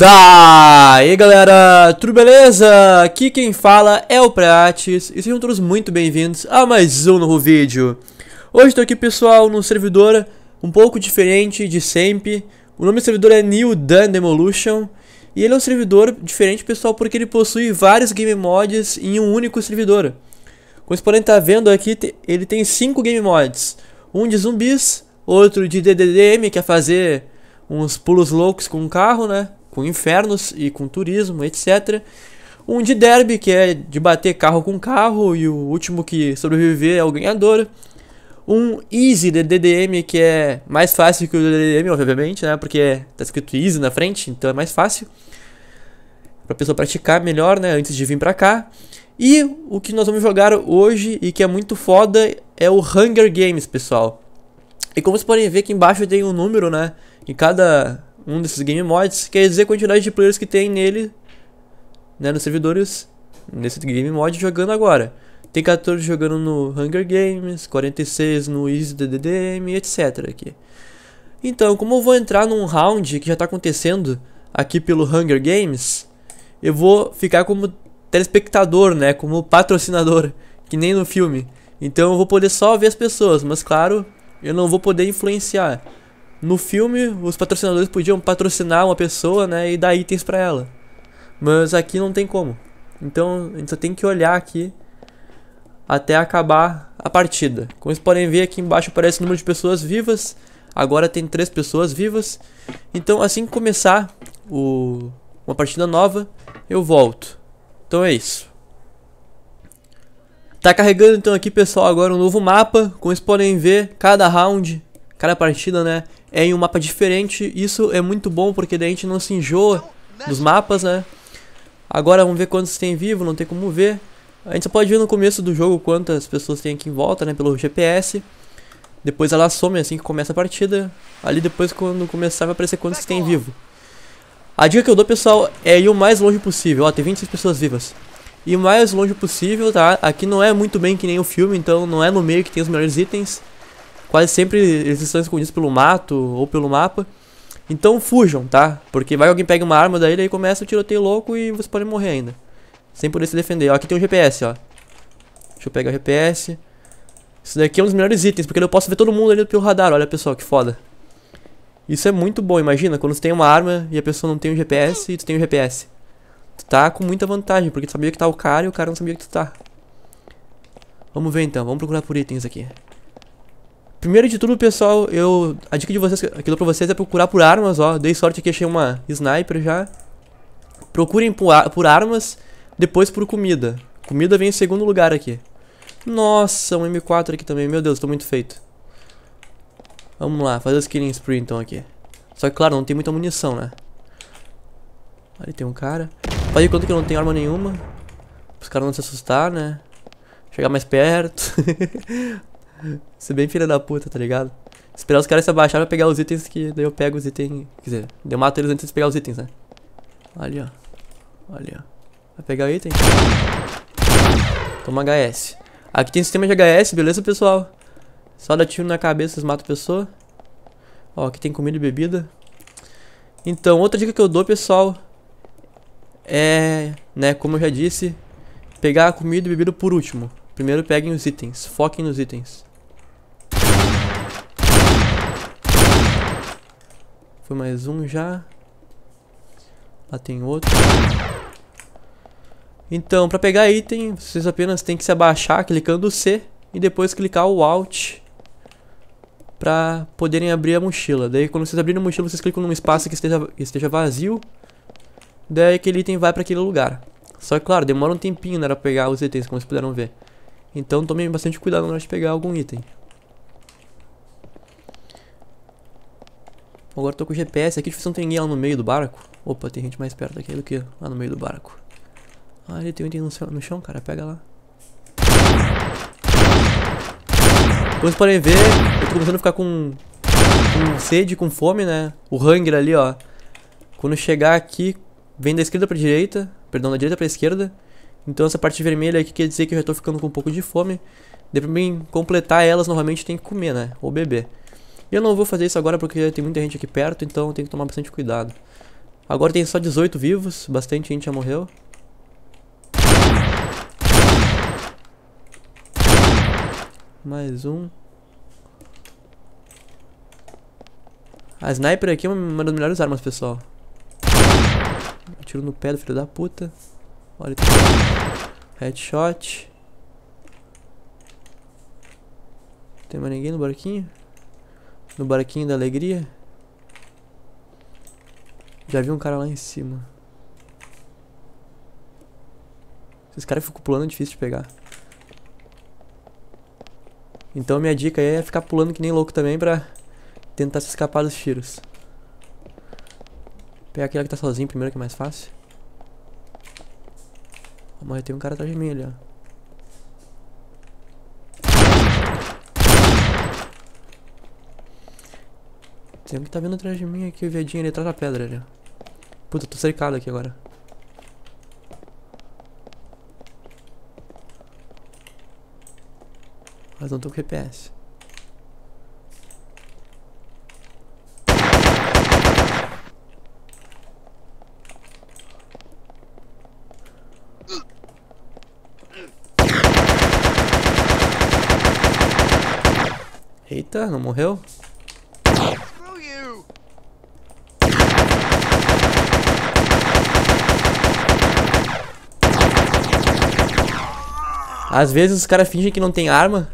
Daí galera, tudo beleza? Aqui quem fala é o Prates e sejam todos muito bem-vindos a mais um novo vídeo. Hoje estou aqui pessoal num servidor um pouco diferente de sempre. O nome do servidor é New Dan Demolition e ele é um servidor diferente pessoal porque ele possui vários game mods em um único servidor. Como vocês podem estar vendo aqui, ele tem 5 game mods. Um de zumbis, outro de DDDM, que é fazer uns pulos loucos com um carro, né? Com infernos e com turismo, etc. Um de derby, que é de bater carro com carro, e o último que sobreviver é o ganhador. Um easy de DDM, que é mais fácil que o DDM, obviamente, né? Porque tá escrito easy na frente, então é mais fácil. Pra pessoa praticar melhor, né? Antes de vir pra cá. E o que nós vamos jogar hoje e que é muito foda é o Hunger Games, pessoal. E como vocês podem ver aqui embaixo tem um número, né? Em cada um desses game mods, quer dizer a quantidade de players que tem nele, né, nos servidores, nesse game mod jogando agora. Tem 14 jogando no Hunger Games, 46 no Easy DDM, etc. Aqui. Então, como eu vou entrar num round que já está acontecendo aqui pelo Hunger Games, eu vou ficar como telespectador, né, como patrocinador, que nem no filme. Então eu vou poder só ver as pessoas, mas claro, eu não vou poder influenciar. No filme, os patrocinadores podiam patrocinar uma pessoa, né, e dar itens para ela. Mas aqui não tem como. Então, a gente só tem que olhar aqui até acabar a partida. Como vocês podem ver aqui embaixo aparece o número de pessoas vivas. Agora tem três pessoas vivas. Então, assim que começar o, uma partida nova, eu volto. Então é isso. Tá carregando então aqui, pessoal, agora um novo mapa. Como vocês podem ver, cada round, cada partida, né, é em um mapa diferente. Isso é muito bom porque daí a gente não se enjoa dos mapas, né? Agora vamos ver quantos tem vivo, não tem como ver. A gente só pode ver no começo do jogo quantas pessoas tem aqui em volta, né, pelo GPS. Depois ela some assim que começa a partida. Ali depois quando começar vai aparecer quantos tem vivo. A dica que eu dou, pessoal, é ir o mais longe possível. Ó, tem 26 pessoas vivas. E o mais longe possível, tá? Aqui não é muito bem que nem o filme, então não é no meio que tem os melhores itens. Quase sempre eles estão escondidos pelo mato ou pelo mapa. Então fujam, tá? Porque vai alguém pega uma arma daí, daí começa o tiroteio louco e você pode morrer ainda. Sem poder se defender. Ó, aqui tem um GPS, ó. Deixa eu pegar o GPS. Isso daqui é um dos melhores itens, porque eu posso ver todo mundo ali pelo radar. Olha, pessoal, que foda. Isso é muito bom, imagina, quando você tem uma arma e a pessoa não tem um GPS e tu tem um GPS. Tu tá com muita vantagem, porque tu sabia que tá o cara e o cara não sabia que tu tá. Vamos ver então, vamos procurar por itens aqui. Primeiro de tudo, pessoal, eu a dica de vocês, aquilo pra vocês é procurar por armas, ó. Dei sorte aqui, achei uma sniper já. Procurem por, por armas, depois por comida. Comida vem em segundo lugar aqui. Nossa, um M4 aqui também. Meu Deus, tô muito feito. Vamos lá, fazer os killing spree então aqui. Só que, claro, não tem muita munição, né? Ali tem um cara. Faz de conta que não tenho arma nenhuma. Os caras não se assustar, né? Chegar mais perto. Ser bem filha da puta, tá ligado? Esperar os caras se abaixar pra pegar os itens que daí eu pego os itens. Quer dizer, eu mato eles antes de pegar os itens, né? Ali, ó. Ali, ó. Vai pegar item. Toma HS. Aqui tem sistema de HS, beleza, pessoal? Só dá tiro na cabeça, vocês matam a pessoa. Ó, aqui tem comida e bebida. Então, outra dica que eu dou, pessoal, é, né, como eu já disse, pegar a comida e bebida por último. Primeiro peguem os itens, foquem nos itens. Foi mais um já. Lá tem outro. Então, para pegar item, vocês apenas têm que se abaixar clicando C e depois clicar o Alt para poderem abrir a mochila. Daí quando vocês abrirem a mochila, vocês clicam num espaço que esteja, que esteja vazio. Daí aquele item vai para aquele lugar. Só que claro, demora um tempinho né, para pegar os itens, como vocês puderam ver. Então tomem bastante cuidado na hora de pegar algum item. Agora tô com o GPS aqui, se não tem ninguém lá no meio do barco. Opa, tem gente mais perto aqui do que lá no meio do barco. Ah, ele tem um no chão, cara, pega lá. Como vocês podem ver, eu tô começando a ficar com, com sede, com fome, né? O hunger ali, ó. Quando chegar aqui, vem da esquerda pra direita, perdão, da direita pra esquerda. Então essa parte vermelha aqui quer dizer que eu já tô ficando com um pouco de fome. Daí pra mim completar elas, normalmente tem que comer, né? Ou beber. Eu não vou fazer isso agora porque tem muita gente aqui perto, então tem que tomar bastante cuidado. Agora tem só 18 vivos, bastante gente já morreu. Mais um. A sniper aqui é uma das melhores armas, pessoal. Tiro no pé do filho da puta. Olha. Headshot. Tem mais ninguém no barquinho? No barquinho da alegria? Já vi um cara lá em cima. Esses caras ficam pulando é difícil de pegar. Então minha dica é ficar pulando que nem louco também pra tentar se escapar dos tiros. Pegar aquele que tá sozinho primeiro que é mais fácil. Mas tem um cara atrás de mim ali, ó. Tem um que tá vindo atrás de mim aqui, o viadinho ali atrás da pedra ali. Puta, tô cercado aqui agora. Mas não tô com GPS. Eita, não morreu? Às vezes os caras fingem que não tem arma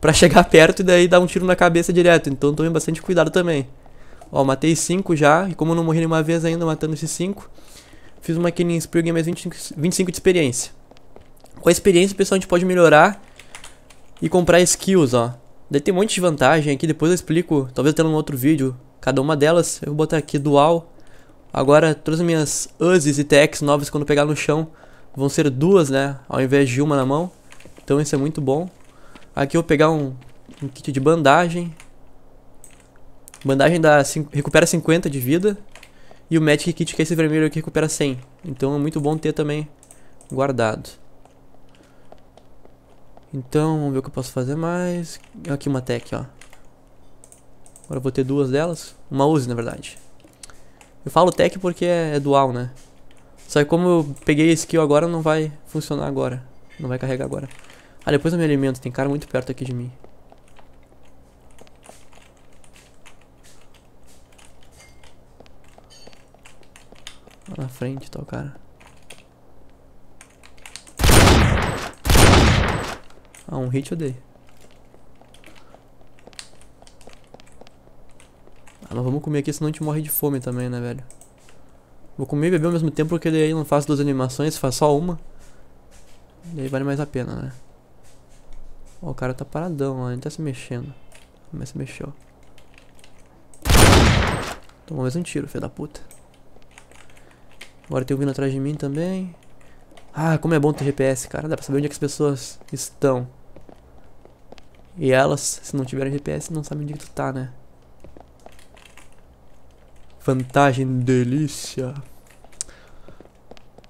pra chegar perto e daí dar um tiro na cabeça direto. Então tome bastante cuidado também. Ó, matei 5 já, e como eu não morri nenhuma vez ainda matando esses 5, fiz uma killing spree e ganhei mais 25, 25 de experiência. Com a experiência, pessoal, a gente pode melhorar e comprar skills, ó. Daí tem um monte de vantagem aqui, depois eu explico, talvez até num outro vídeo, cada uma delas. Eu vou botar aqui dual. Agora, todas as minhas Uzis e TX novas, quando pegar no chão, vão ser duas, né, ao invés de uma na mão. Então isso é muito bom. Aqui eu vou pegar um, um kit de bandagem. Bandagem dá, recupera 50 de vida. E o Magic Kit, que é esse vermelho aqui, recupera 100. Então é muito bom ter também guardado. Então, vamos ver o que eu posso fazer mais. Aqui uma tech, ó. Agora eu vou ter duas delas. Uma use, na verdade. Eu falo tech porque é, é dual, né? Só que como eu peguei a skill agora, não vai funcionar agora. Não vai carregar agora. Ah, depois eu me alimento. Tem cara muito perto aqui de mim. Lá na frente tá o cara. Ah, um hit eu dei. Ah, mas vamos comer aqui, senão a gente morre de fome também, né, velho? Vou comer e beber ao mesmo tempo, porque daí não faço duas animações, faço só uma. E aí vale mais a pena, né? Ó, o cara tá paradão, ó. Ele tá se mexendo. Mas se mexeu. Tomou mais um tiro, filho da puta. Agora tem um vindo atrás de mim também. Ah, como é bom ter GPS, cara. Dá pra saber onde é que as pessoas estão. E elas, se não tiverem GPS, não sabem onde que tu tá, né? Vantagem delícia.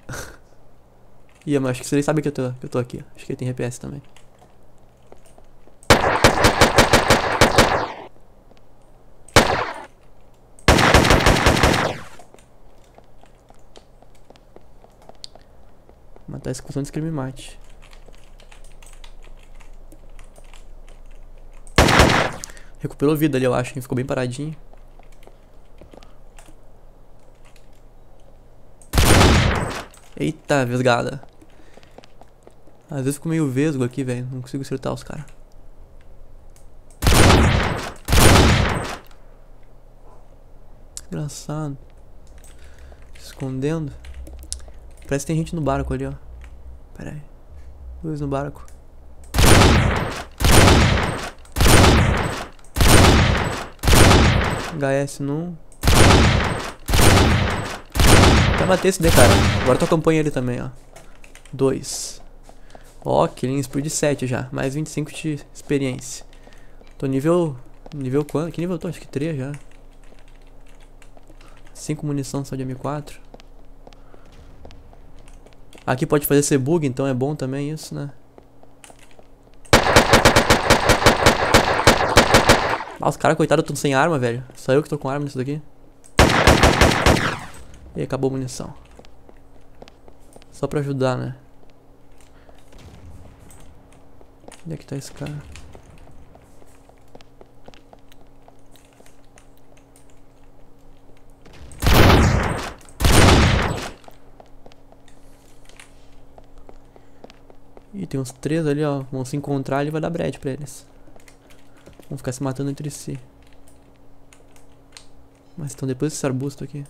Ih, mas acho que vocês sabem que eu tô, que eu tô aqui. Acho que ele tem GPS também. Que ele me mate. Recuperou vida ali, eu acho, hein? Ficou bem paradinho. Eita, vesgada. Às vezes fico meio vesgo aqui, velho. Não consigo acertar os caras. Engraçado. Escondendo. Parece que tem gente no barco ali, ó. Pera aí. Dois no barco. HS num. Vai bater esse daí, cara. Agora tu acompanha ele também, ó. Dois. Ó, killing de 7 já. Mais 25 de experiência. Tô nível... Nível quanto? Que nível eu tô? Acho que 3 já. 5 munição só de M4. Aqui pode fazer ser bug, então é bom também isso, né? Ah, os caras, coitados, tudo sem arma, velho. Só eu que tô com arma nisso daqui. E acabou a munição. Só pra ajudar, né? Onde é que tá esse cara? Tem uns três ali, ó. Vão se encontrar e vai dar bread pra eles. Vão ficar se matando entre si. Mas estão depois desse arbusto aqui.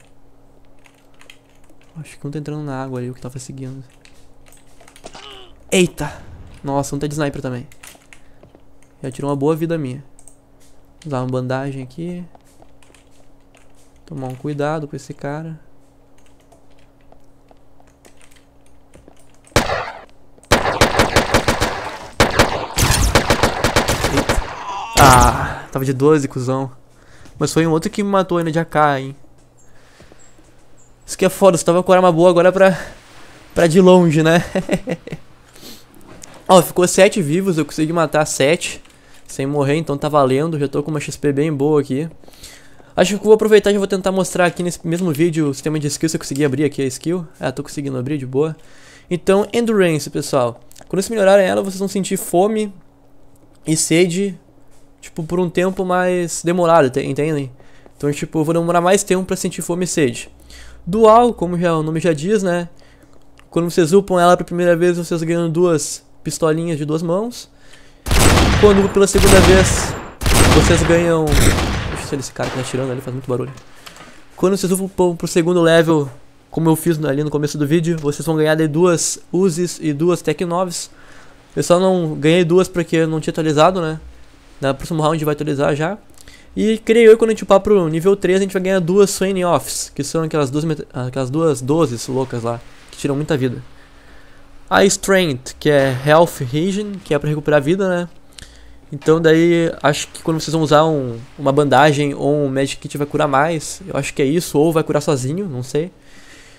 Acho que um tá entrando na água ali, o que tava seguindo. Eita! Nossa, um tá de sniper também. Já tirou uma boa vida minha. Usar uma bandagem aqui. Tomar um cuidado com esse cara. Ah, tava de 12, cuzão. Mas foi um outro que me matou ainda de AK, hein. Isso que é foda, você tava com arma boa agora pra, pra de longe, né? Ó, ficou 7 vivos, eu consegui matar 7 sem morrer, então tá valendo. Já tô com uma XP bem boa aqui. Acho que vou aproveitar e vou tentar mostrar aqui nesse mesmo vídeo o sistema de skill, se eu conseguir abrir aqui a skill. Ah, tô conseguindo abrir de boa. Então, Endurance, pessoal. Quando vocês melhorarem ela, vocês vão sentir fome e sede tipo, por um tempo mais demorado, entendem? Então, tipo, eu vou demorar mais tempo pra sentir fome e sede. Dual, como já, o nome já diz, né? Quando vocês upam ela pela primeira vez, vocês ganham duas pistolinhas de duas mãos. Quando pela segunda vez, vocês ganham... Deixa eu ver esse cara que tá atirando ali, faz muito barulho. Quando vocês upam pro segundo level, como eu fiz ali no começo do vídeo, vocês vão ganhar de duas Uzis e duas Tech 9. Eu só não ganhei duas porque eu não tinha atualizado, né? Na próximo round vai atualizar já. E creio eu quando a gente upar pro nível 3 a gente vai ganhar duas Swain Offs, que são aquelas duas, aquelas duas 12 loucas lá, que tiram muita vida. A Strength, que é Health Regen, que é pra recuperar vida, né? Então daí acho que quando vocês vão usar um, uma bandagem ou um Magic Kit vai curar mais. Eu acho que é isso, ou vai curar sozinho, não sei.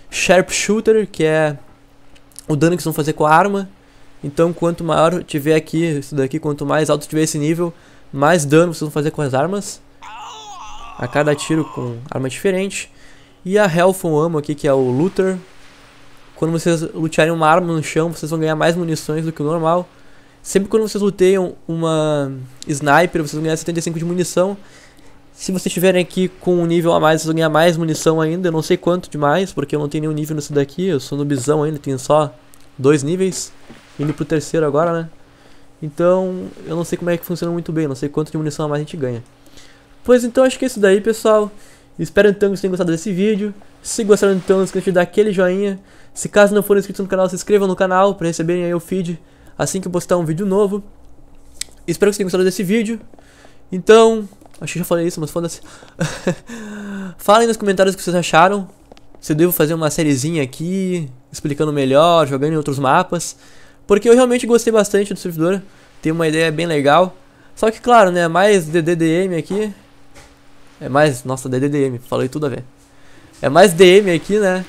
Sharpshooter, que é o dano que vocês vão fazer com a arma. Então quanto maior tiver aqui, isso daqui, quanto mais alto tiver esse nível, mais dano vocês vão fazer com as armas. A cada tiro com arma diferente. E a Hellfon Ammo aqui, que é o Looter. Quando vocês lutearem uma arma no chão, vocês vão ganhar mais munições do que o normal. Sempre quando vocês luteiam uma Sniper, vocês vão ganhar 75 de munição. Se vocês estiverem aqui com um nível a mais, vocês vão ganhar mais munição ainda. Eu não sei quanto demais, porque eu não tenho nenhum nível nisso daqui. Eu sou no bisão ainda, tenho só dois níveis. Indo pro terceiro agora, né? Então, eu não sei como é que funciona muito bem, não sei quanto de munição a mais a gente ganha. Pois então, acho que é isso daí, pessoal. Espero então que vocês tenham gostado desse vídeo. Se gostaram, então, não esqueça de dar aquele joinha. Se caso não for inscrito no canal, se inscrevam no canal para receberem aí o feed assim que eu postar um vídeo novo. Espero que vocês tenham gostado desse vídeo. Então, acho que já falei isso, mas foda-se. Falem nos comentários o que vocês acharam. Se eu devo fazer uma sériezinha aqui, explicando melhor, jogando em outros mapas. Porque eu realmente gostei bastante do servidor. Tem uma ideia bem legal. Só que, claro, né? Mais DDDM aqui. É mais. Nossa, DDDM. Falei tudo a ver. É mais DM aqui, né?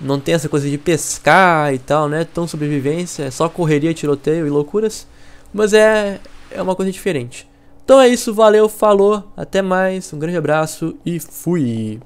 Não tem essa coisa de pescar e tal, né? Tão sobrevivência. É só correria, tiroteio e loucuras. Mas é. É uma coisa diferente. Então é isso. Valeu, falou. Até mais. Um grande abraço e fui.